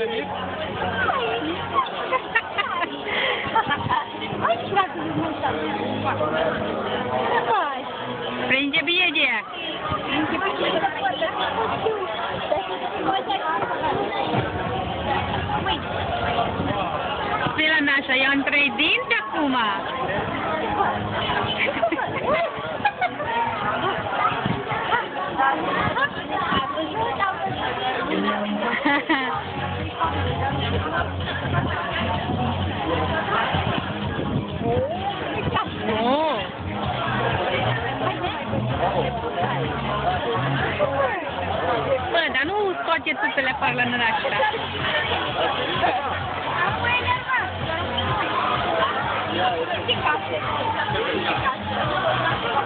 feliz? Prende bilhete. Sila na siya yung trade din, Takuma. Ha ha. Bă, dar nu toate țâțele fac la nărașura. Ce casă? Ce casă?